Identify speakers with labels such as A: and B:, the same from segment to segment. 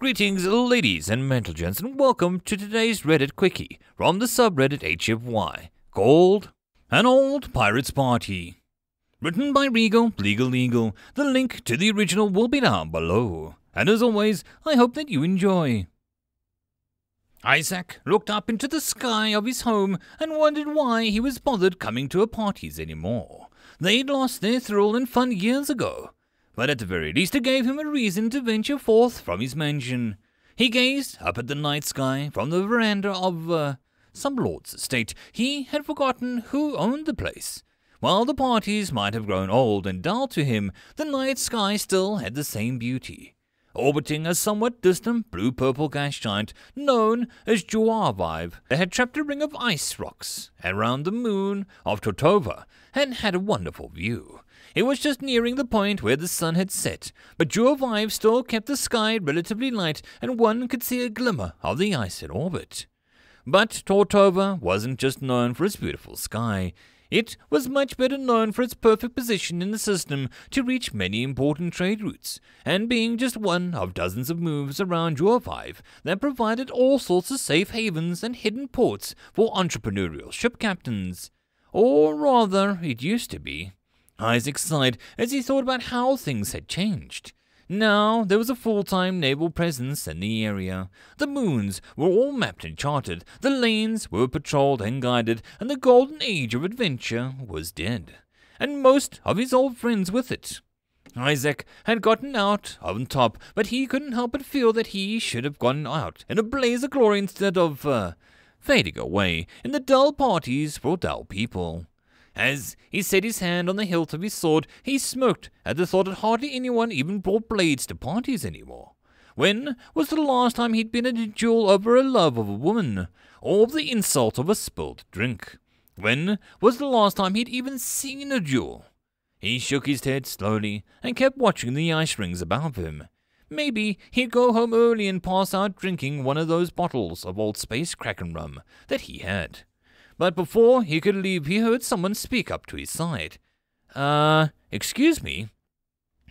A: Greetings, ladies and gentlemen, and welcome to today's Reddit Quickie from the subreddit HFY called An Old Pirates Party. Written by Regal, Legal Legal. The link to the original will be down below. And as always, I hope that you enjoy. Isaac looked up into the sky of his home and wondered why he was bothered coming to a parties anymore. They'd lost their thrill and fun years ago but at the very least it gave him a reason to venture forth from his mansion. He gazed up at the night sky from the veranda of uh, some lord's estate. He had forgotten who owned the place. While the parties might have grown old and dull to him, the night sky still had the same beauty. Orbiting a somewhat distant blue-purple gas giant known as Juavive, they had trapped a ring of ice rocks around the moon of Totova and had a wonderful view. It was just nearing the point where the sun had set, but Juavive still kept the sky relatively light, and one could see a glimmer of the ice in orbit. But Tortova wasn't just known for its beautiful sky. It was much better known for its perfect position in the system to reach many important trade routes, and being just one of dozens of moves around Juavive that provided all sorts of safe havens and hidden ports for entrepreneurial ship captains. Or rather, it used to be. Isaac sighed as he thought about how things had changed. Now there was a full-time naval presence in the area. The moons were all mapped and charted, the lanes were patrolled and guided, and the golden age of adventure was dead. And most of his old friends with it. Isaac had gotten out on top, but he couldn't help but feel that he should have gone out in a blaze of glory instead of, uh, fading away in the dull parties for dull people. As he set his hand on the hilt of his sword, he smirked at the thought that hardly anyone even brought blades to parties anymore. When was the last time he'd been in a duel over a love of a woman, or the insult of a spilled drink? When was the last time he'd even seen a duel? He shook his head slowly and kept watching the ice rings above him. Maybe he'd go home early and pass out drinking one of those bottles of old space kraken rum that he had. But before he could leave, he heard someone speak up to his side. Uh, excuse me?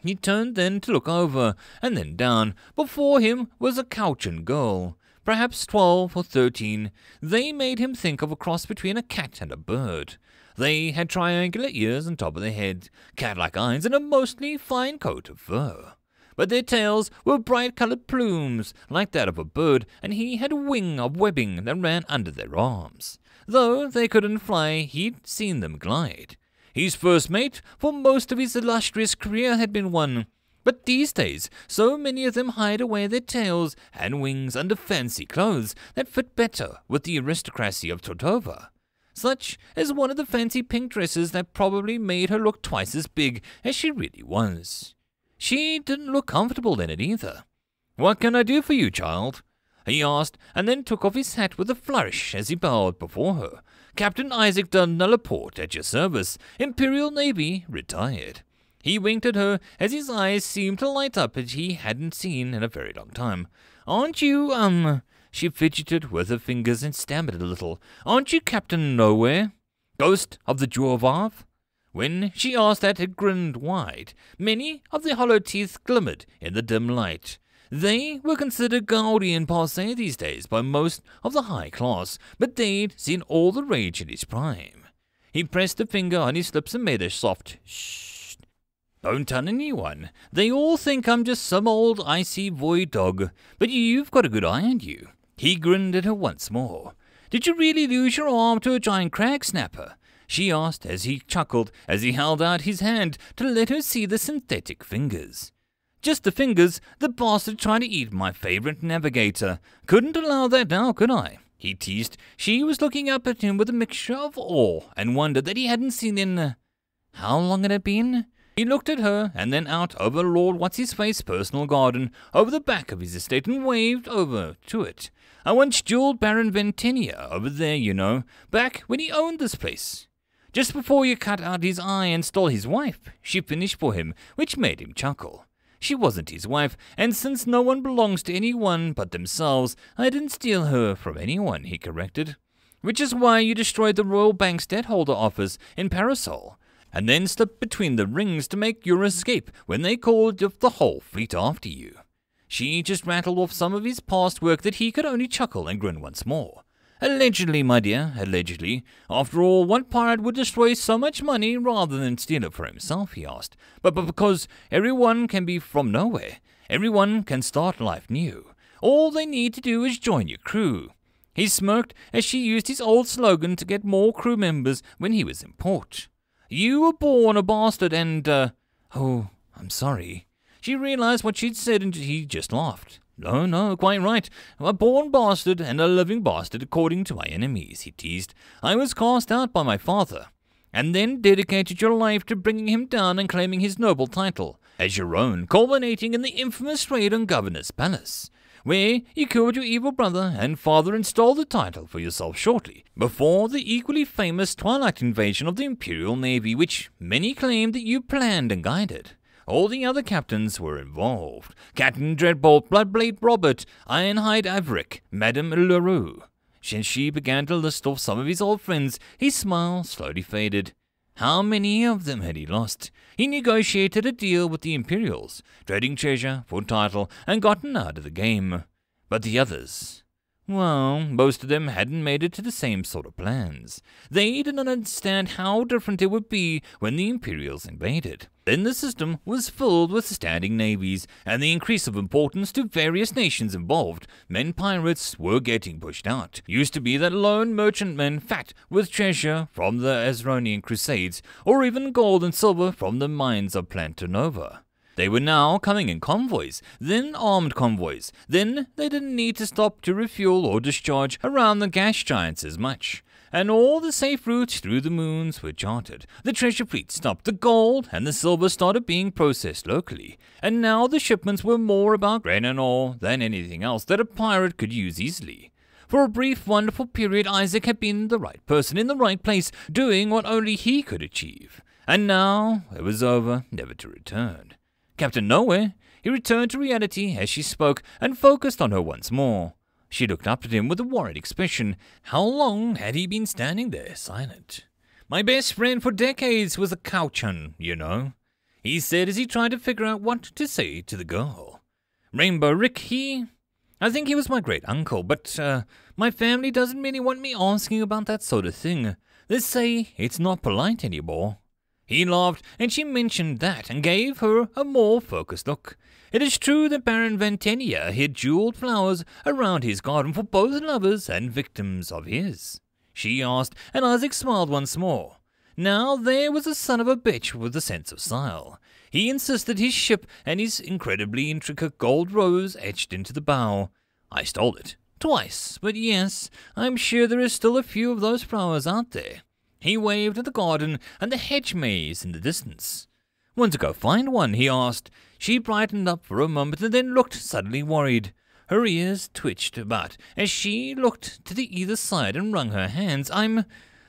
A: He turned then to look over, and then down. Before him was a Cauchan girl, perhaps twelve or thirteen. They made him think of a cross between a cat and a bird. They had triangular ears on top of their head, cat-like eyes, and a mostly fine coat of fur. But their tails were bright-colored plumes, like that of a bird, and he had a wing of webbing that ran under their arms. Though they couldn't fly, he'd seen them glide. His first mate for most of his illustrious career had been one. But these days, so many of them hide away their tails and wings under fancy clothes that fit better with the aristocracy of Totova. Such as one of the fancy pink dresses that probably made her look twice as big as she really was. She didn't look comfortable in it either. What can I do for you, child? he asked, and then took off his hat with a flourish as he bowed before her. Captain Isaac Nullaport at your service, Imperial Navy, retired. He winked at her as his eyes seemed to light up as he hadn't seen in a very long time. Aren't you, um... She fidgeted with her fingers and stammered a little. Aren't you Captain Nowhere? Ghost of the Juavive? When she asked that, it grinned wide. Many of the hollow teeth glimmered in the dim light. They were considered gaudy and passe these days by most of the high class, but they'd seen all the rage in his prime. He pressed a finger on his lips and made a soft shh. Don't tell anyone. They all think I'm just some old icy void dog, but you've got a good eye on you. He grinned at her once more. Did you really lose your arm to a giant crag snapper? She asked as he chuckled as he held out his hand to let her see the synthetic fingers. Just the fingers, the bastard tried to eat my favorite navigator. Couldn't allow that now, could I? He teased. She was looking up at him with a mixture of awe and wonder that he hadn't seen in. Uh, how long had it been? He looked at her and then out over Lord What's His Face personal garden, over the back of his estate, and waved over to it. I once jeweled Baron Ventinia over there, you know, back when he owned this place. Just before you cut out his eye and stole his wife, she finished for him, which made him chuckle. She wasn't his wife, and since no one belongs to anyone but themselves, I didn't steal her from anyone, he corrected. Which is why you destroyed the Royal Bank's debt holder office in Parasol, and then slipped between the rings to make your escape when they called off the whole fleet after you. She just rattled off some of his past work that he could only chuckle and grin once more. Allegedly, my dear, allegedly. After all, what pirate would destroy so much money rather than steal it for himself, he asked. But, but because everyone can be from nowhere. Everyone can start life new. All they need to do is join your crew. He smirked as she used his old slogan to get more crew members when he was in port. You were born a bastard and, uh, oh, I'm sorry. She realized what she'd said and he just laughed. No, no, quite right. A born bastard and a living bastard according to my enemies, he teased. I was cast out by my father, and then dedicated your life to bringing him down and claiming his noble title, as your own, culminating in the infamous raid on Governor's Palace, where you killed your evil brother and father and stole the title for yourself shortly, before the equally famous Twilight invasion of the Imperial Navy, which many claim that you planned and guided. All the other captains were involved. Captain Dreadbolt, Bloodblade Robert, Ironhide Averick, Madame Leroux. Since she began to list off some of his old friends, his smile slowly faded. How many of them had he lost? He negotiated a deal with the Imperials, trading treasure for title, and gotten out of the game. But the others, well, most of them hadn't made it to the same sort of plans. They didn't understand how different it would be when the Imperials invaded. Then the system was filled with standing navies, and the increase of importance to various nations involved meant pirates were getting pushed out. Used to be that lone merchantmen fat with treasure from the Azronian Crusades, or even gold and silver from the mines of Plantanova. They were now coming in convoys, then armed convoys, then they didn't need to stop to refuel or discharge around the gas giants as much. And all the safe routes through the moons were charted. The treasure fleet stopped. The gold and the silver started being processed locally. And now the shipments were more about grain and ore than anything else that a pirate could use easily. For a brief, wonderful period, Isaac had been the right person in the right place, doing what only he could achieve. And now it was over, never to return. Captain Nowhere, he returned to reality as she spoke and focused on her once more. She looked up at him with a worried expression. How long had he been standing there, silent? My best friend for decades was a Cauchan, you know, he said as he tried to figure out what to say to the girl. Rainbow Rick, he. I think he was my great uncle, but, uh, my family doesn't really want me asking about that sort of thing. They say it's not polite anymore. He laughed, and she mentioned that and gave her a more focused look. It is true that Baron Ventenia hid jeweled flowers around his garden for both lovers and victims of his. She asked, and Isaac smiled once more. Now there was a son of a bitch with a sense of style. He insisted his ship and his incredibly intricate gold rose etched into the bow. I stole it. Twice, but yes, I'm sure there is still a few of those flowers out there. He waved at the garden and the hedge maze in the distance. Want to go find one? he asked. She brightened up for a moment and then looked suddenly worried. Her ears twitched about as she looked to the either side and wrung her hands. I'm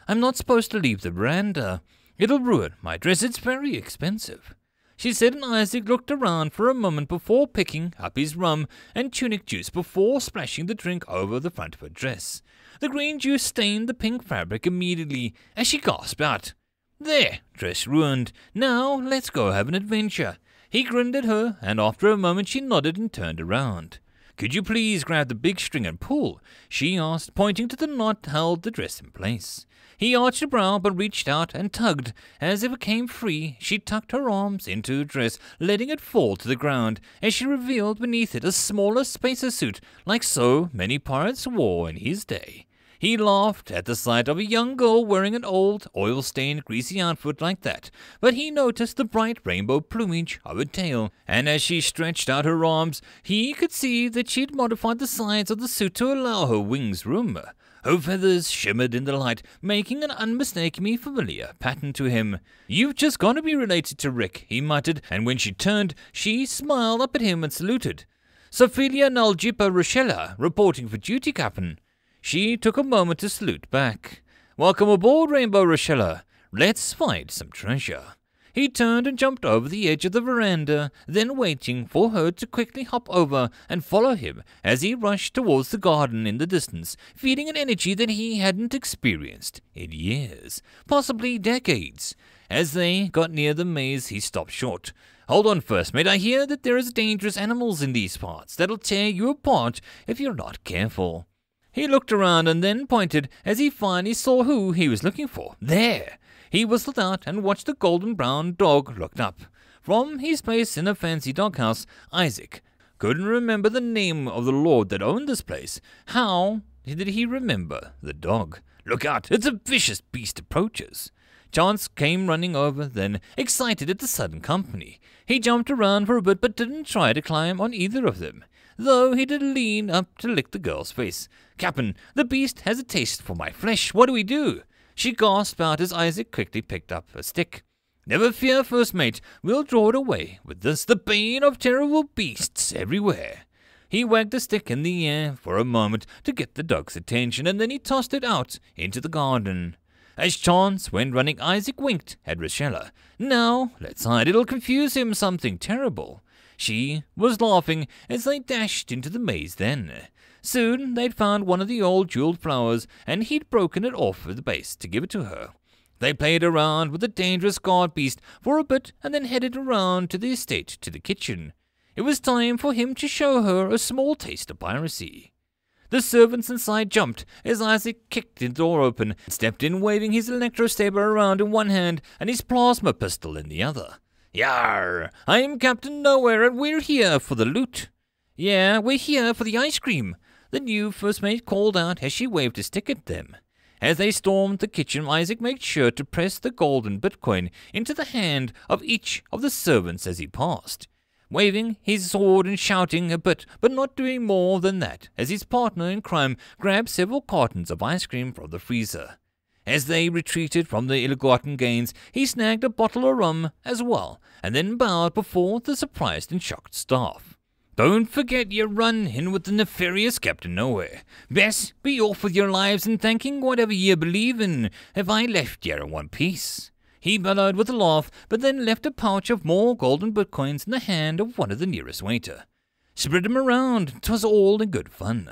A: I'm not supposed to leave the veranda. It'll ruin my dress. It's very expensive. She said, and Isaac looked around for a moment before picking up his rum and tunic juice before splashing the drink over the front of her dress. The green juice stained the pink fabric immediately as she gasped out, There, dress ruined. Now let's go have an adventure. He grinned at her, and after a moment she nodded and turned around. Could you please grab the big string and pull? she asked, pointing to the knot held the dress in place. He arched a brow but reached out and tugged. As if it came free, she tucked her arms into the dress, letting it fall to the ground, as she revealed beneath it a smaller spacer suit like so many pirates wore in his day. He laughed at the sight of a young girl wearing an old, oil stained, greasy outfit like that, but he noticed the bright rainbow plumage of her tail, and as she stretched out her arms, he could see that she had modified the sides of the suit to allow her wings room. Her feathers shimmered in the light, making an unmistakably familiar pattern to him. You've just got to be related to Rick, he muttered, and when she turned, she smiled up at him and saluted. Sophia Naljipa Rochella, reporting for duty, Captain. She took a moment to salute back. Welcome aboard, Rainbow Rochella. Let's find some treasure. He turned and jumped over the edge of the veranda, then waiting for her to quickly hop over and follow him as he rushed towards the garden in the distance, feeling an energy that he hadn't experienced in years, possibly decades. As they got near the maze, he stopped short. Hold on first, mate. I hear that there is dangerous animals in these parts that'll tear you apart if you're not careful. He looked around and then pointed as he finally saw who he was looking for. There! He whistled out and watched the golden brown dog look up. From his place in a fancy doghouse, Isaac couldn't remember the name of the lord that owned this place. How did he remember the dog? Look out, it's a vicious beast approaches. Chance came running over, then, excited at the sudden company. He jumped around for a bit, but didn't try to climb on either of them, though he did lean up to lick the girl's face. Captain, the beast has a taste for my flesh. What do we do? She gasped out as Isaac quickly picked up a stick. Never fear, first mate. We'll draw it away with this, the bane of terrible beasts everywhere. He wagged the stick in the air for a moment to get the dog's attention, and then he tossed it out into the garden. As chance went running, Isaac winked at Rochella. Now, let's hide. It'll confuse him something terrible. She was laughing as they dashed into the maze then. Soon they'd found one of the old jeweled flowers, and he'd broken it off at the base to give it to her. They played around with the dangerous guard beast for a bit and then headed around to the estate to the kitchen. It was time for him to show her a small taste of piracy. The servants inside jumped as Isaac kicked the door open and stepped in, waving his electro-saber around in one hand and his plasma pistol in the other. Yar! I am Captain Nowhere and we're here for the loot. Yeah, we're here for the ice cream, the new first mate called out as she waved a stick at them. As they stormed the kitchen, Isaac made sure to press the golden bitcoin into the hand of each of the servants as he passed waving his sword and shouting a bit, but not doing more than that, as his partner in crime grabbed several cartons of ice cream from the freezer. As they retreated from the ill-gotten gains, he snagged a bottle of rum as well, and then bowed before the surprised and shocked staff. Don't forget your run in with the nefarious Captain Nowhere. Best be off with your lives and thanking whatever ye believe in, if I left ye in one piece. He bellowed with a laugh, but then left a pouch of more golden bitcoins in the hand of one of the nearest waiter. Spread 'em around, 'twas all in good fun.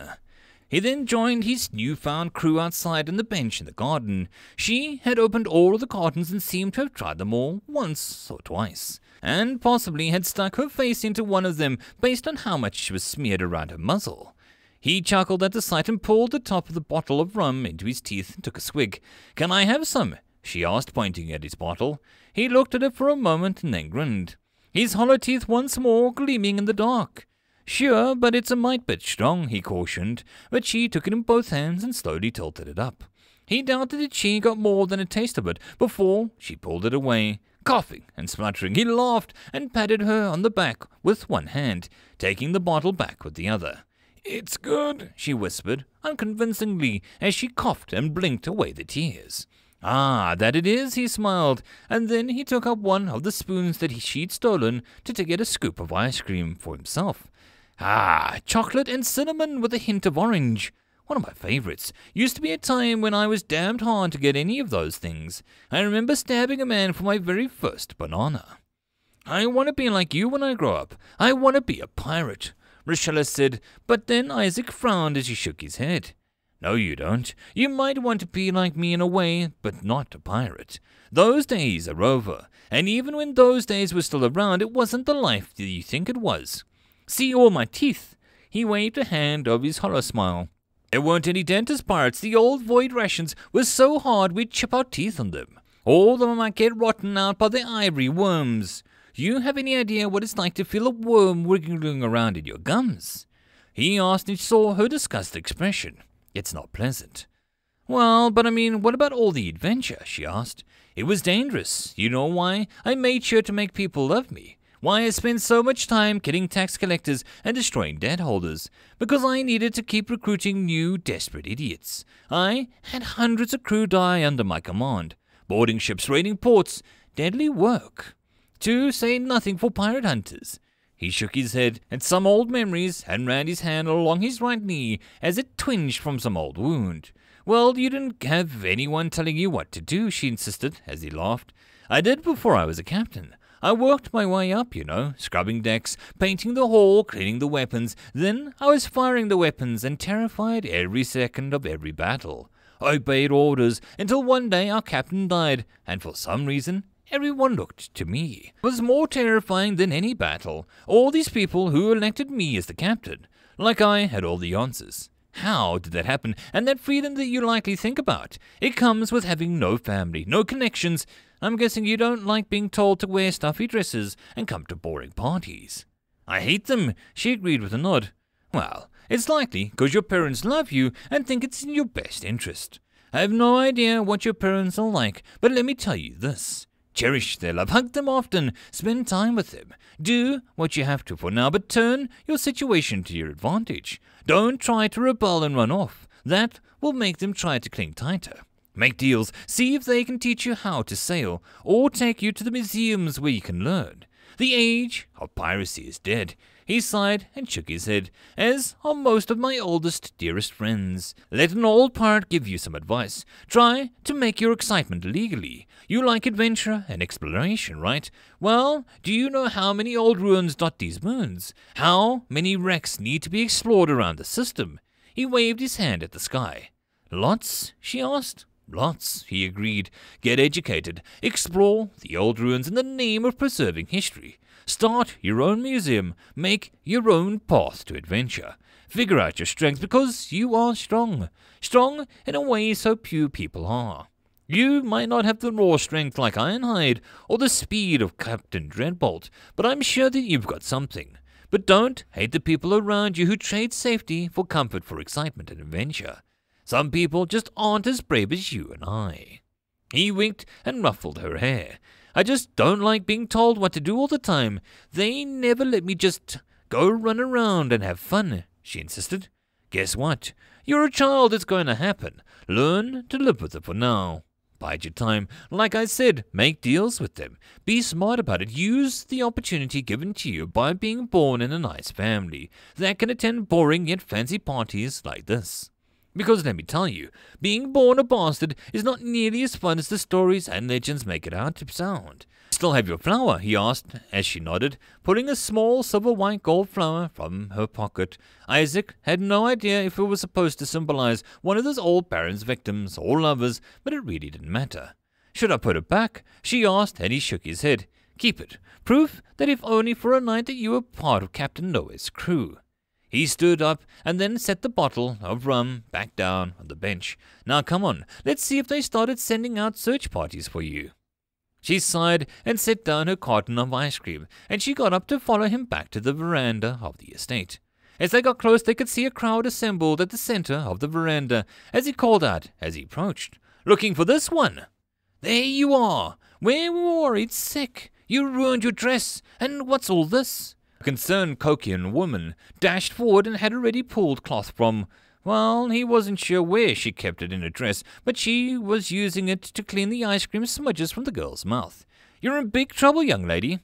A: He then joined his newfound crew outside on the bench in the garden. She had opened all of the cartons and seemed to have tried them all once or twice, and possibly had stuck her face into one of them based on how much she was smeared around her muzzle. He chuckled at the sight and pulled the top of the bottle of rum into his teeth and took a swig. Can I have some? she asked, pointing at his bottle. He looked at it for a moment and then grinned, his hollow teeth once more gleaming in the dark. Sure, but it's a mite bit strong, he cautioned, but she took it in both hands and slowly tilted it up. He doubted that she got more than a taste of it before she pulled it away. Coughing and spluttering, he laughed and patted her on the back with one hand, taking the bottle back with the other. It's good, she whispered, unconvincingly, as she coughed and blinked away the tears. Ah, that it is, he smiled, and then he took up one of the spoons that she'd stolen to get a scoop of ice cream for himself. Ah, chocolate and cinnamon with a hint of orange. One of my favorites. Used to be a time when I was damned hard to get any of those things. I remember stabbing a man for my very first banana. I want to be like you when I grow up. I want to be a pirate, Rochella said, but then Isaac frowned as he shook his head. No, you don't. You might want to be like me in a way, but not a pirate. Those days are over, and even when those days were still around, it wasn't the life that you think it was. See all my teeth? He waved a hand of his hollow smile. There weren't any dentist pirates. The old void rations were so hard we'd chip our teeth on them. All of them might get rotten out by the ivory worms. You have any idea what it's like to feel a worm wriggling around in your gums? He asked and saw her disgusted expression. It's not pleasant. Well, but I mean, what about all the adventure? she asked. It was dangerous. You know why? I made sure to make people love me. Why I spent so much time killing tax collectors and destroying debt holders? Because I needed to keep recruiting new, desperate idiots. I had hundreds of crew die under my command. Boarding ships, raiding ports. Deadly work. To say nothing for pirate hunters. He shook his head at some old memories and ran his hand along his right knee as it twinged from some old wound. Well, you didn't have anyone telling you what to do, she insisted as he laughed. I did before I was a captain. I worked my way up, you know, scrubbing decks, painting the hull, cleaning the weapons. Then I was firing the weapons and terrified every second of every battle. I obeyed orders until one day our captain died, and for some reason Everyone looked to me. It was more terrifying than any battle. All these people who elected me as the captain, like I had all the answers. How did that happen? And that freedom that you likely think about. It comes with having no family, no connections. I'm guessing you don't like being told to wear stuffy dresses and come to boring parties. I hate them, she agreed with a nod. Well, it's likely because your parents love you and think it's in your best interest. I have no idea what your parents are like, but let me tell you this. Cherish their love, hug them often, spend time with them. Do what you have to for now, but turn your situation to your advantage. Don't try to rebel and run off. That will make them try to cling tighter. Make deals, see if they can teach you how to sail, or take you to the museums where you can learn. The age of piracy is dead. He sighed and shook his head, as are most of my oldest, dearest friends. Let an old pirate give you some advice. Try to make your excitement legally. You like adventure and exploration, right? Well, do you know how many old ruins dot these moons? How many wrecks need to be explored around the system? He waved his hand at the sky. Lots? she asked. Lots, he agreed. Get educated. Explore the old ruins in the name of preserving history. Start your own museum. Make your own path to adventure. Figure out your strengths because you are strong. Strong in a way so few people are. You might not have the raw strength like Ironhide or the speed of Captain Dreadbolt, but I'm sure that you've got something. But don't hate the people around you who trade safety for comfort for excitement and adventure. Some people just aren't as brave as you and I. He winked and ruffled her hair. I just don't like being told what to do all the time. They never let me just go run around and have fun, she insisted. Guess what? You're a child, it's going to happen. Learn to live with it for now. Bide your time. Like I said, make deals with them. Be smart about it. Use the opportunity given to you by being born in a nice family that can attend boring yet fancy parties like this. Because let me tell you, being born a bastard is not nearly as fun as the stories and legends make it out to sound. Still have your flower? he asked, as she nodded, pulling a small silver white gold flower from her pocket. Isaac had no idea if it was supposed to symbolize one of those old Baron's victims or lovers, but it really didn't matter. Should I put it back? she asked, and he shook his head. Keep it. Proof that if only for a night that you were part of Captain Nowhere's crew. He stood up and then set the bottle of rum back down on the bench. Now come on, let's see if they started sending out search parties for you. She sighed and set down her carton of ice cream, and she got up to follow him back to the veranda of the estate. As they got close, they could see a crowd assembled at the center of the veranda as he called out as he approached. Looking for this one. There you are. Where we were worried sick. You ruined your dress. And what's all this? A concerned Kokian woman dashed forward and had already pulled cloth from. Well, he wasn't sure where she kept it in her dress, but she was using it to clean the ice cream smudges from the girl's mouth. You're in big trouble, young lady.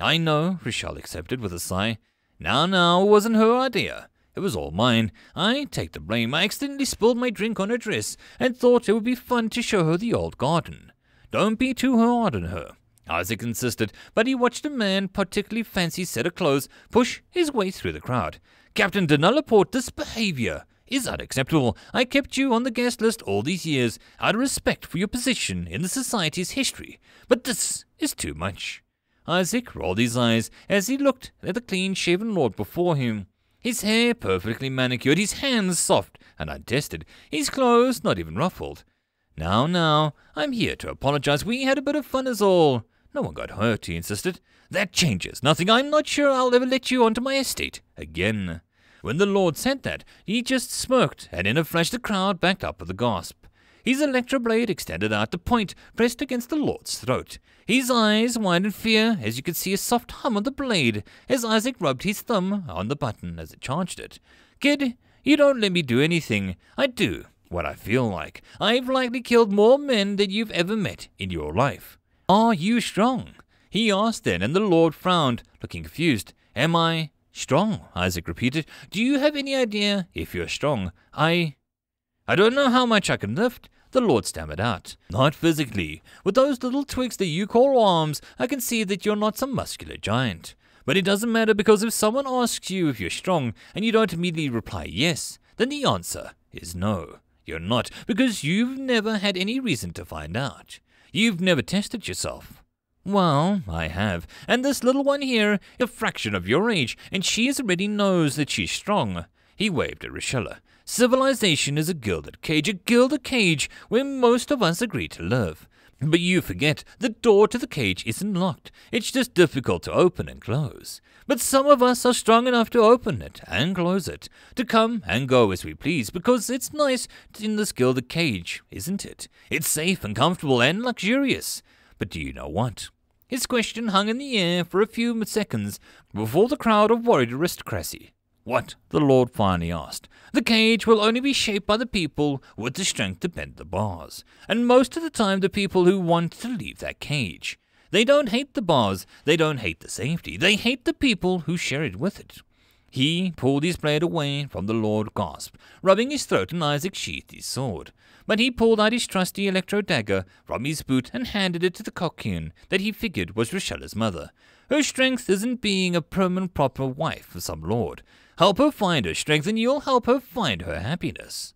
A: I know, Rochelle accepted with a sigh. Now, now, it wasn't her idea. It was all mine. I take the blame. I accidentally spilled my drink on her dress and thought it would be fun to show her the old garden. Don't be too hard on her. Isaac insisted, but he watched a man, particularly fancy set of clothes, push his way through the crowd. Captain de Nullaport, this behavior is unacceptable. I kept you on the guest list all these years out of respect for your position in the society's history, but this is too much. Isaac rolled his eyes as he looked at the clean-shaven lord before him. His hair perfectly manicured, his hands soft and untested, his clothes not even ruffled. Now, now, I'm here to apologize. We had a bit of fun as all. No one got hurt, he insisted. That changes nothing. I'm not sure I'll ever let you onto my estate again. When the Lord said that, he just smirked, and in a flash the crowd backed up with a gasp. His electro blade extended out the point, pressed against the Lord's throat. His eyes wide in fear as you could see a soft hum of the blade as Isaac rubbed his thumb on the button as it charged it. Kid, you don't let me do anything. I do what I feel like. I've likely killed more men than you've ever met in your life. Are you strong? He asked then, and the Lord frowned, looking confused. Am I strong? Isaac repeated. Do you have any idea if you're strong? I. I don't know how much I can lift. The Lord stammered out. Not physically. With those little twigs that you call arms, I can see that you're not some muscular giant. But it doesn't matter because if someone asks you if you're strong and you don't immediately reply yes, then the answer is no. You're not, because you've never had any reason to find out. You've never tested yourself. Well, I have, and this little one here, a fraction of your age, and she already knows that she's strong. He waved at Rochella. Civilization is a gilded cage, a gilded cage where most of us agree to live. But you forget, the door to the cage isn't locked. It's just difficult to open and close. But some of us are strong enough to open it and close it, to come and go as we please, because it's nice in this gilded cage, isn't it? It's safe and comfortable and luxurious. But do you know what? His question hung in the air for a few seconds before the crowd of worried aristocracy what? the Lord finally asked. The cage will only be shaped by the people with the strength to bend the bars, and most of the time the people who want to leave that cage. They don't hate the bars, they don't hate the safety, they hate the people who share it with it. He pulled his blade away from the Lord Gasp, rubbing his throat, and Isaac sheathed his sword. But he pulled out his trusty electro dagger from his boot and handed it to the cocoon that he figured was Rochella's mother. Her strength isn't being a and proper wife of some lord, Help her find her strength, and you'll help her find her happiness.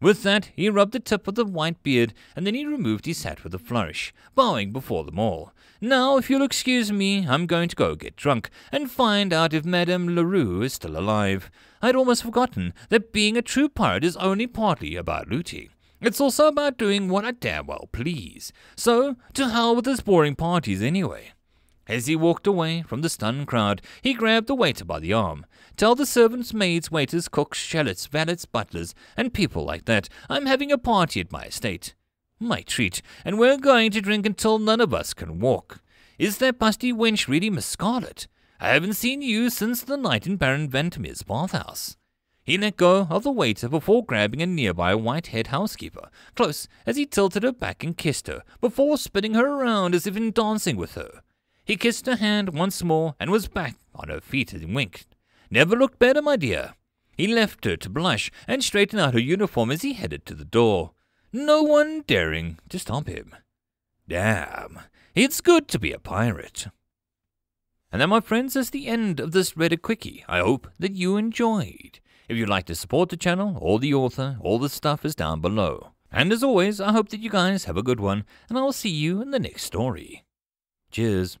A: With that, he rubbed the tip of the white beard, and then he removed his hat with a flourish, bowing before them all. Now, if you'll excuse me, I'm going to go get drunk, and find out if Madame Leroux is still alive. I'd almost forgotten that being a true pirate is only partly about looting. It's also about doing what I damn well please. So, to hell with these boring parties anyway. As he walked away from the stunned crowd, he grabbed the waiter by the arm. Tell the servants, maids, waiters, cooks, shallots, valets, butlers, and people like that I'm having a party at my estate. My treat, and we're going to drink until none of us can walk. Is that busty wench really Miss Scarlet? I haven't seen you since the night in Baron Vandermeer's bathhouse. He let go of the waiter before grabbing a nearby white-haired housekeeper, close as he tilted her back and kissed her, before spinning her around as if in dancing with her. He kissed her hand once more and was back on her feet and winked. Never looked better, my dear. He left her to blush and straighten out her uniform as he headed to the door, no one daring to stop him. Damn, it's good to be a pirate. And that, my friends, is the end of this Reddit Quickie. I hope that you enjoyed. If you'd like to support the channel or the author, all the stuff is down below. And as always, I hope that you guys have a good one, and I will see you in the next story. Cheers.